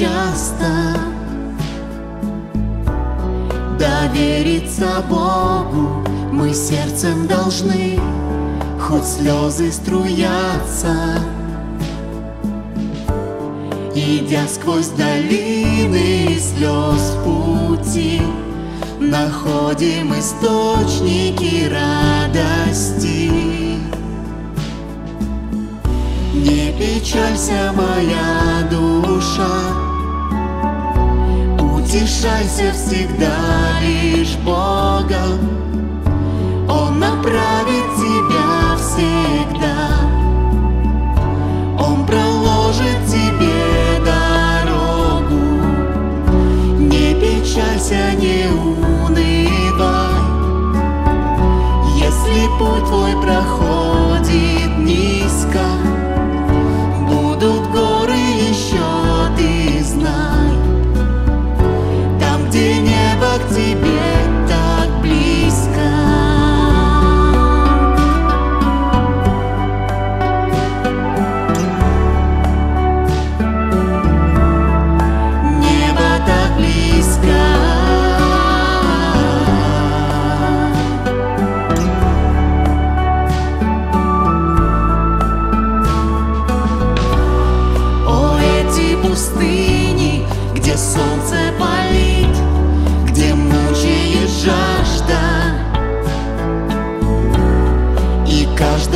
часто. Довериться Богу мы сердцем должны Хоть слезы струятся. Идя сквозь долины слез пути Находим источники радости. Не печалься, моя душа Утешайся всегда лишь Богом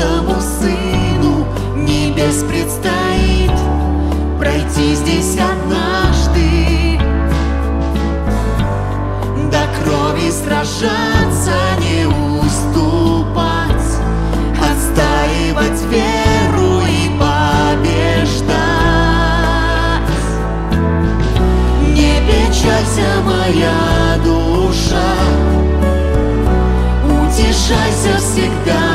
каждому сыну небес предстоит пройти здесь однажды. До крови сражаться, не уступать, отстаивать веру и побеждать. Не печалься, моя душа, утешайся всегда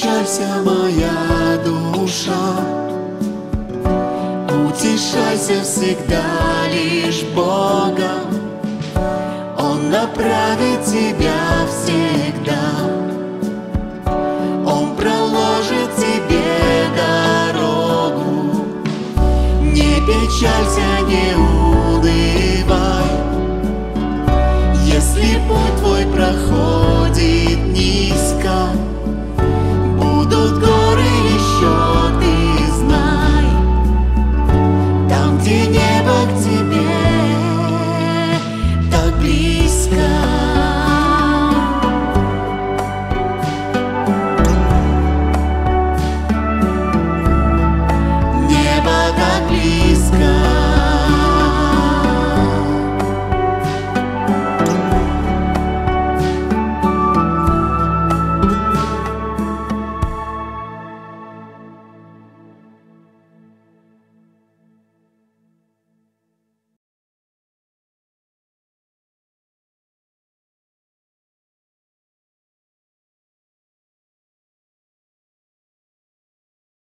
Печалься, моя душа, утешайся всегда лишь Богом. Он направит тебя всегда, Он проложит тебе дорогу. Не печалься, не унывай,